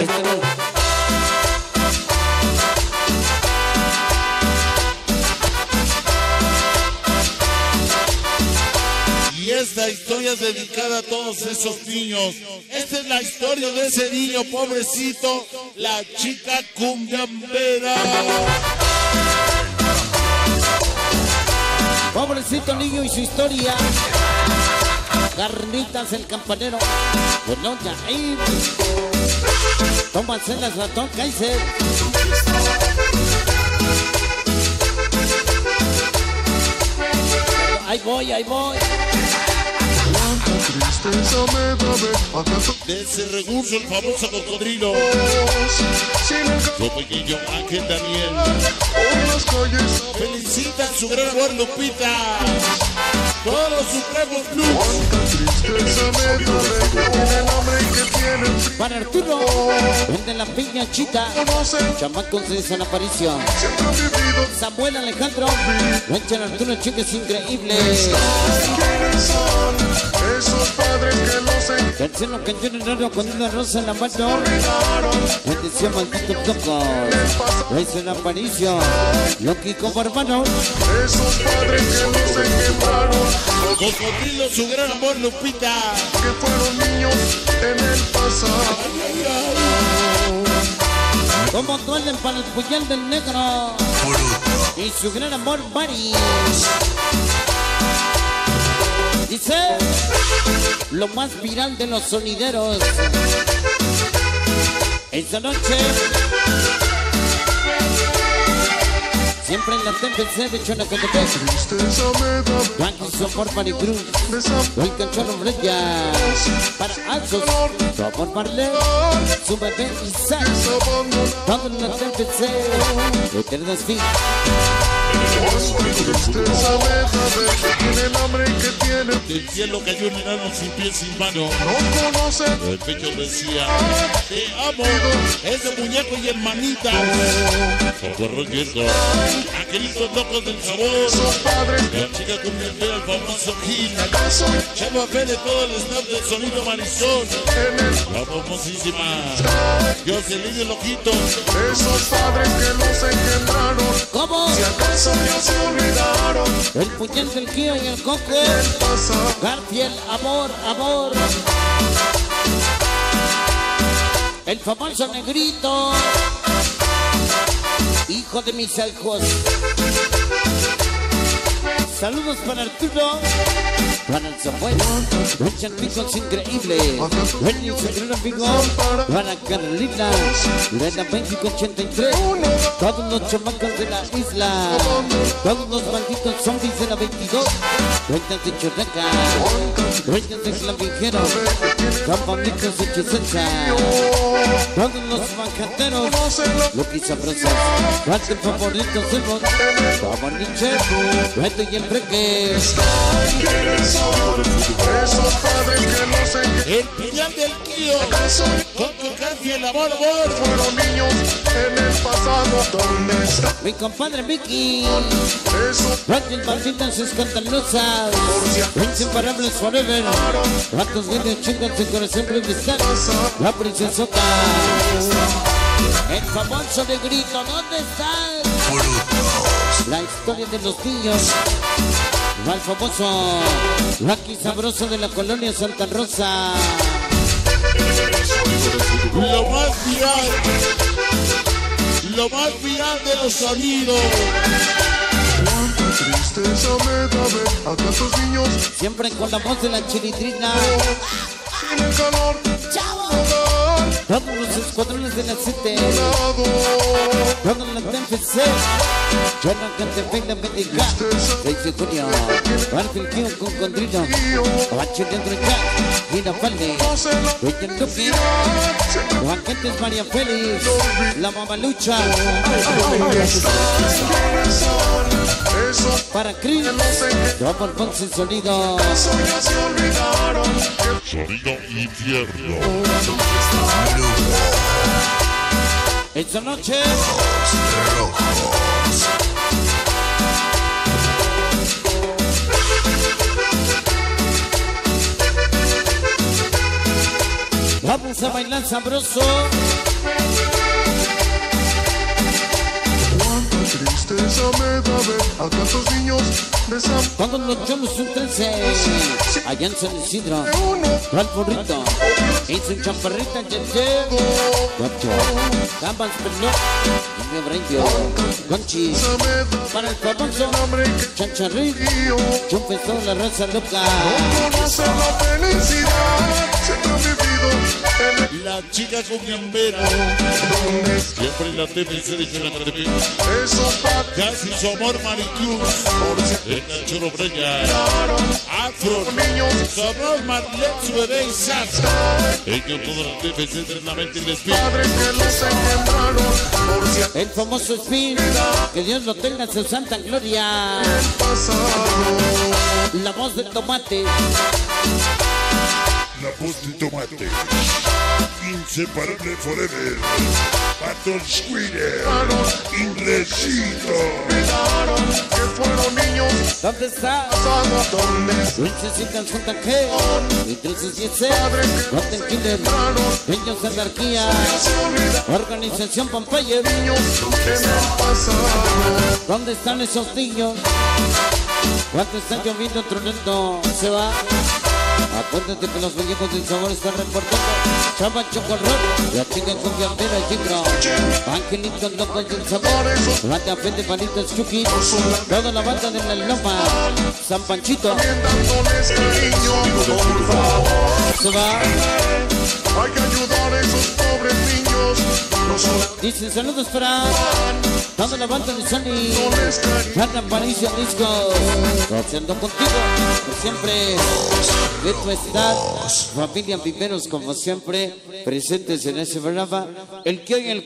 Y esta historia es dedicada a todos esos niños. Esta es la historia de ese niño pobrecito, la chica cumbiambera. Pobrecito niño y su historia. Carnitas el campanero. Bueno, ya ahí. Tómase las ratón Kaiser. Ahí voy, ahí voy. Tristeza me da ver acaso De ese recurso, el famoso cocodrilo. Su pequeño ángel Daniel. por Felicita a su gran amor Lupita. Todos los supremos plus. Tristeza me da ver que tienen hambre y que tienen frío Para Arturo, el de la piña chita. Chamacos de San Aparicio. siempre han vivido Samuel Alejandro. Rancher Arturo Chiques increíble. ¿Quiénes son esos padres que los Tercero canción en oro con una rosa en la mano. Bendición maldito toco. Es en Aparicio. Loki como hermano. Esos padres que los quemaron Cocodrilo, su gran amor Lupita. Que fueron niños en el pasado Como duelen para el puñal del negro. Y su gran amor Mari. Dice lo más viral de los sonideros. Esta noche. Siempre en la TPC de Chonacatepec. Tristeza me da ver Blanco Sopor Maricruz. Desamor Hoy Cancholo Breya. Para Altos. Tu amor Marlene. Su bebé Isaac. Todo en la TPC. Eternas fin. Tristeza que tienen Del cielo cayó un enano sin pies sin mano. No conocen El pecho decía, te amo, es de muñeco y hermanita. Socorro Yeso, angelitos locos del sabor. esos padres La chica convirtió al famoso Gil. Chava fe de todo el staff del sonido Marisol. en el La famosísima. Jocelyn de Loquito. Esos padres que los engendraron ¿Cómo? Si acaso ya se olvidaron El puñal del Kio y el Coco. Pasado Garfield, amor, amor. El famoso negrito. Hijo de mis hijos. Saludos para Arturo. Para el Samuel. Richard Picos increíble. El gran amigo. Para Carolina. Lena México 83. Todos los chamacos de la isla. Todos los malditos zombies de la 22. Cuentas de Chorraca. Cuentas de Clavijero. Campamientos de Chisenza. Todos los manjateros. Lo que sabrosas. Cuántos favoritos hemos. Como Nietzsche. Beto y el Breque. Esos padres que los engendraron El puñal del. Acaso Con Garfield, el amor, amor. fueron niños en el pasado ¿Dónde están Mi compadre Vicky. esos Cuántas malditas escandalosas. Inseparables forever. Cuántos videos chingan su corazón cristal. La princesota. El famoso negrito, ¿dónde estás? La historia de los niños. El famoso Lucky Sabroso de la colonia Santa Rosa. Lo más viral. Lo más viral de los sonidos. Cuánta tristeza me da ver a tantos niños Siempre con la voz de la chilitrina. sin el calor Todos los escuadrones de la CT. Lado Todos los TFC. Yo no canté peina médica. 6 de junio. Parte el tío con condrino. Bache dentro siempre Los agentes María Félix. La mamalucha. Esos Para Todo el Ponce Sonido. Sonido infierno. Esta noche. Vamos a bailar sabroso. Cuánta tristeza me da ver a tantos niños. Todos los cholos un 13. Allá en San Isidro. Al burrito. Y su chaparrita, cheche. Guacho. Gambas, pelón. Y brillo. Conchis. Para el famoso. Chancharrín. Chumpezó la raza loca. Conoce la felicidad, siempre han vivido en La chica con gambero. Siempre la TV se dice la TV. esos Casi su amor Maricruz. El cachorro Breña. Afro. amor Marlet, su bebé Isaac. Ellos todos la TV se eternamente y les pide. padres que los engendraron por si han El famoso Spin. Que Dios lo tenga en su santa gloria. pasado. La voz del tomate. Voz de tomate. Inseparable forever. Pato Squire. Inglesito. Olvidaron que fueron niños ¿Dónde está? pasados donde Necesitan Santa G. Y 13 padres que los Rotten engendraron Niños Anarquía. Organización pasado. ¿Dónde están esos niños? Cuando está lloviendo, tronando, se va. Acuérdate que los muñecos del sabor están reportando. Chava Chocorrón, la chica con gambera Chicro. Angelitos locos del sabor. Banda Fe de Palitos Chucky. Toda la banda de la Loma. San Panchito, se va. Hay que ayudar a esos pobres niños. Dicen saludos para toda la banda de Sony. Fernán Paricio Discos, haciendo contigo, por siempre, de tu estad, familia Viveros, como siempre, presentes en ese programa, el que hoy el